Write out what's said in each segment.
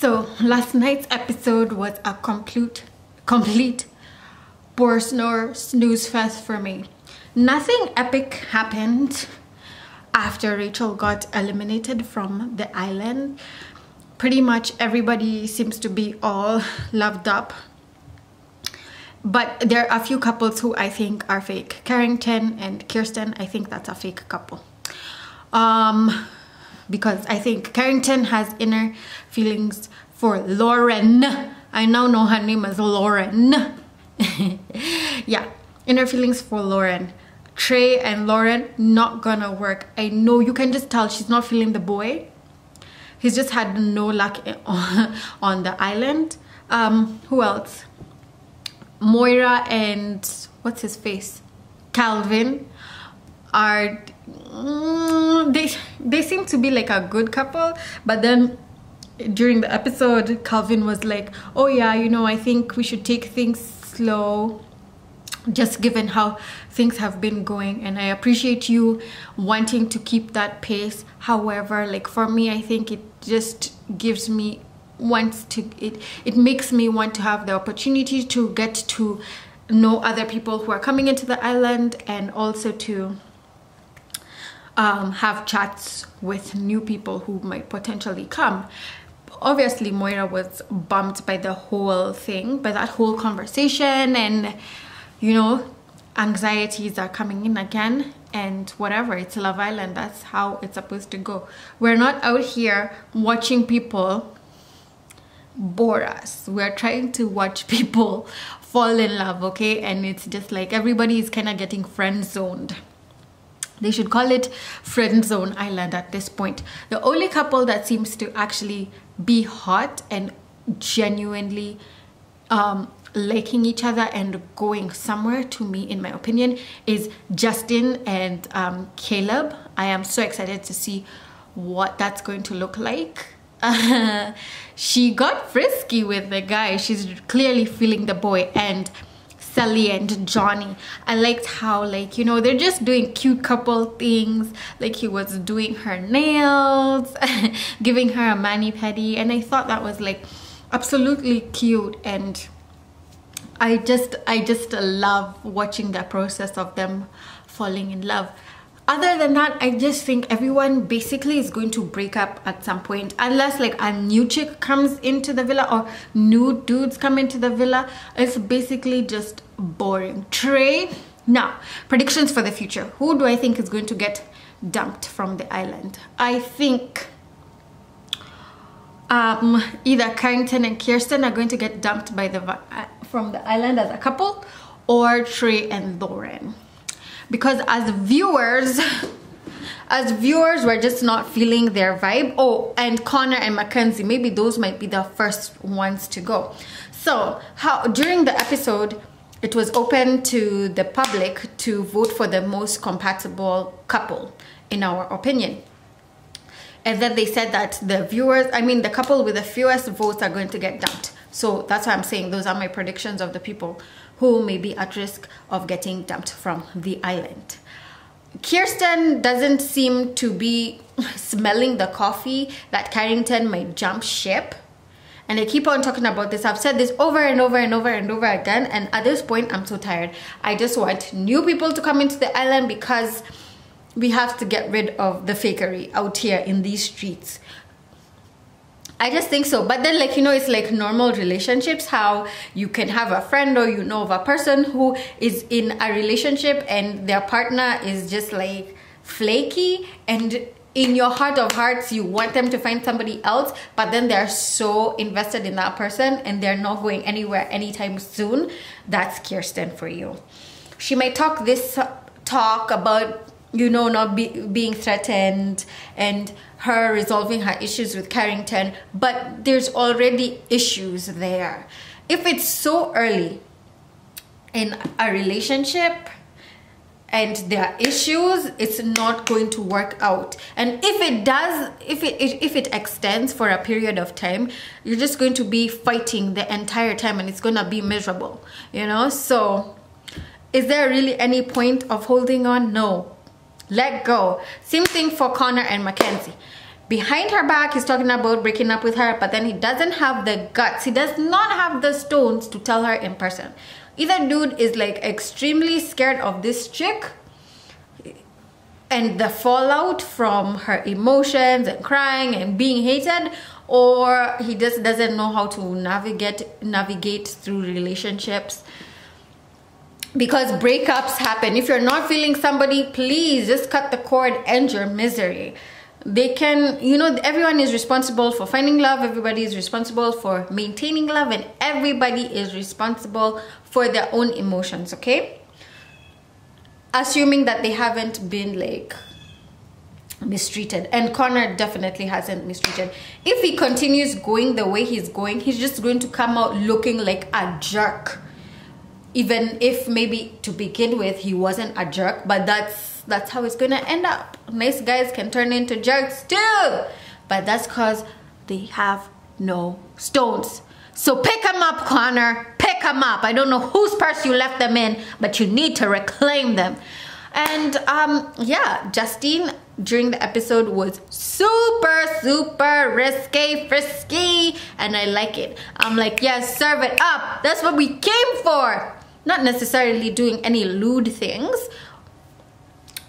So last night's episode was a complete, complete bore snore snooze fest for me. Nothing epic happened after Rachel got eliminated from the island. Pretty much everybody seems to be all loved up. But there are a few couples who I think are fake. Carrington and Kierstan, I think that's a fake couple. Um, because I think Carrington has inner feelings for Lauren. I now know her name is Lauren. yeah, inner feelings for Lauren. Trey and Lauren, not gonna work. I know you can just tell she's not feeling the boy. He's just had no luck on the island. Um, who else? Moira and what's his face? Calvin are mm, to be like a good couple but then during the episode calvin was like oh yeah you know i think we should take things slow just given how things have been going and i appreciate you wanting to keep that pace. However like for me i think it just gives me wants to it it makes me want to have the opportunity to get to know other people who are coming into the island and also to um, have chats with new people who might potentially come. Obviously, Moira was bumped by the whole thing, by that whole conversation, and you know, anxieties are coming in again. And whatever, it's Love Island, that's how it's supposed to go. We're not out here watching people bore us. We're trying to watch people fall in love, okay? And it's just like everybody is kind of getting friend zoned. They should call it friend zone island at this point. The only couple that seems to actually be hot and genuinely um, liking each other and going somewhere to me in my opinion is Justine and um, Caleb. I am so excited to see what that's going to look like. She got frisky with the guy. She's clearly feeling the boy and Sally and Johnny. I liked how like, you know, they're just doing cute couple things. Like he was doing her nails, giving her a mani-pedi. And I thought that was like absolutely cute and I just, I just love watching the process of them falling in love other than that i just think everyone basically is going to break up at some point unless like a new chick comes into the villa or new dudes come into the villa. It's basically just boring. Trey now predictions for the future. Who do i think is going to get dumped from the island? I think um, either Carrington and Kierstan are going to get dumped by the uh, from the island as a couple or Trey and Lauren because as viewers as viewers we're just not feeling their vibe. Oh and connor and mackenzie maybe those might be the first ones to go. So how during the episode it was open to the public to vote for the most compatible couple in our opinion. And then they said that the viewers i mean the couple with the fewest votes are going to get dumped so that's why i'm saying those are my predictions of the people who may be at risk of getting dumped from the island. Kierstan doesn't seem to be smelling the coffee that Carrington might jump ship. And I keep on talking about this. I've said this over and over and over and over again. And at this point, I'm so tired. I just want new people to come into the island because we have to get rid of the fakery out here in these streets. I just think so. But then like, you know, it's like normal relationships, how you can have a friend or you know of a person who is in a relationship and their partner is just like flaky and in your heart of hearts you want them to find somebody else but then they're so invested in that person and they're not going anywhere anytime soon that's kierstan for you she may talk this talk about you know not be, being threatened and her resolving her issues with Carrington but there's already issues there. If it's so early in a relationship and there are issues it's not going to work out. And if it does if it if it extends for a period of time you're just going to be fighting the entire time and it's going to be miserable you know? So is there really any point of holding on? No let go. Same thing for connor and mackenzie. Behind her back he's talking about breaking up with her but then he doesn't have the guts. He does not have the stones to tell her in person. Either dude is like extremely scared of this chick and the fallout from her emotions and crying and being hated or he just doesn't know how to navigate navigate through relationships because breakups happen. If you're not feeling somebody please just cut the cord end your misery. They can you know everyone is responsible for finding love. Everybody is responsible for maintaining love. And everybody is responsible for their own emotions okay? Assuming that they haven't been like mistreated. And Connor definitely hasn't mistreated. If he continues going the way he's going he's just going to come out looking like a jerk even if maybe to begin with he wasn't a jerk but that's that's how it's gonna end up. Nice guys can turn into jerks too but that's because they have no stones. So pick them up connor. Pick them up. I don't know whose purse you left them in but you need to reclaim them. And um yeah justine during the episode was super super risque frisky and i like it. I'm like yes serve it up. That's what we came for not necessarily doing any lewd things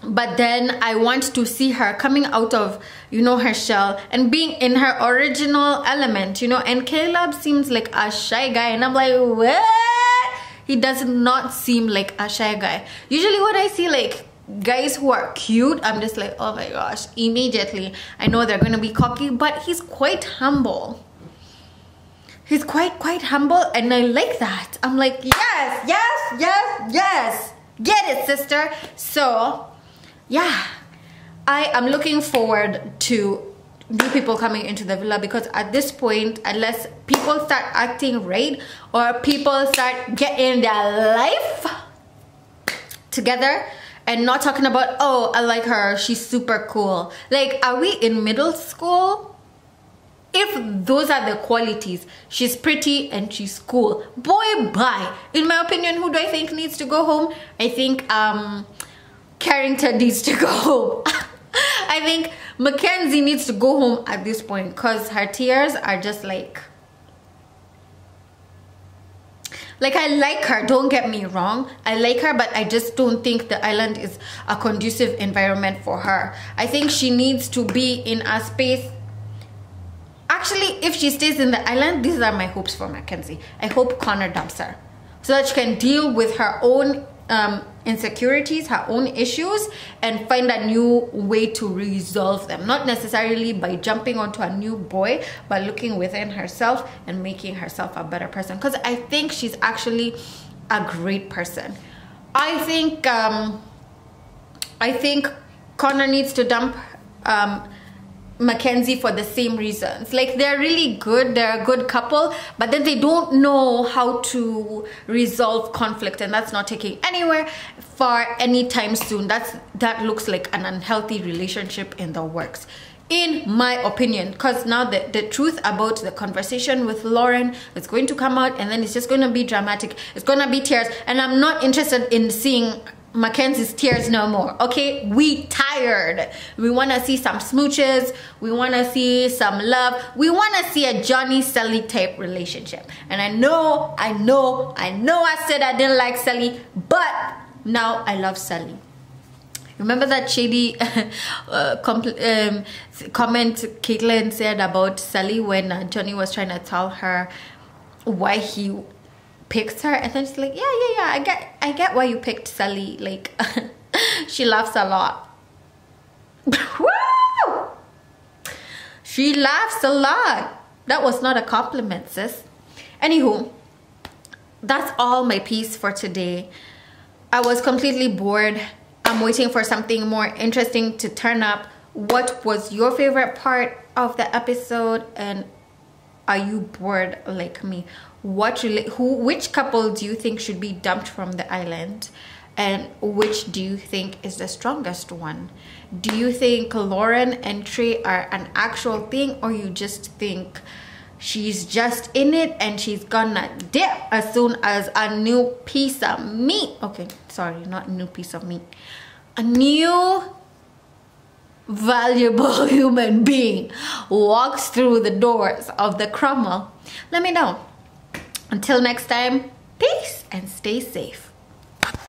but then I want to see her coming out of you know her shell and being in her original element you know and Caleb seems like a shy guy and I'm like what? He does not seem like a shy guy. Usually what I see like guys who are cute I'm just like oh my gosh immediately I know they're gonna be cocky but he's quite humble he's quite quite humble and I like that. I'm like yes yes yes yes. Get it sister. So yeah. I am looking forward to new people coming into the villa because at this point unless people start acting right or people start getting their life together and not talking about oh I like her. She's super cool. Like are we in middle school if those are the qualities she's pretty and she's cool. Boy bye. In my opinion who do i think needs to go home? I think um carrington needs to go home. I think mackenzie needs to go home at this point because her tears are just like like i like her don't get me wrong. I like her but i just don't think the island is a conducive environment for her. I think she needs to be in a space actually if she stays in the island these are my hopes for mackenzie. I hope connor dumps her so that she can deal with her own um, insecurities her own issues and find a new way to resolve them. Not necessarily by jumping onto a new boy but looking within herself and making herself a better person. Because i think she's actually a great person. I think um, i think connor needs to dump um, Mackenzie for the same reasons. Like they're really good, they're a good couple, but then they don't know how to resolve conflict and that's not taking anywhere far anytime soon. That's that looks like an unhealthy relationship in the works. In my opinion, because now the, the truth about the conversation with Lauren is going to come out and then it's just going to be dramatic. It's going to be tears. And I'm not interested in seeing Mackenzie's tears no more. Okay, we tired. We want to see some smooches. We want to see some love. We want to see a Johnny Sally type relationship. And I know, I know, I know. I said I didn't like Sally, but now I love Sally. Remember that shady uh, um, comment Kaitlynn said about Sally when uh, Johnny was trying to tell her why he picked her and then she's like yeah yeah yeah i get i get why you picked sally like she laughs a lot. She laughs a lot. That was not a compliment sis. Anywho that's all my piece for today. I was completely bored. I'm waiting for something more interesting to turn up. What was your favorite part of the episode? And are you bored like me? What who which couple do you think should be dumped from the island? And which do you think is the strongest one? Do you think lauren and trey are an actual thing or you just think she's just in it and she's gonna dip as soon as a new piece of meat? Okay sorry not new piece of meat. A new valuable human being walks through the doors of the Cromwell, let me know. Until next time, peace and stay safe.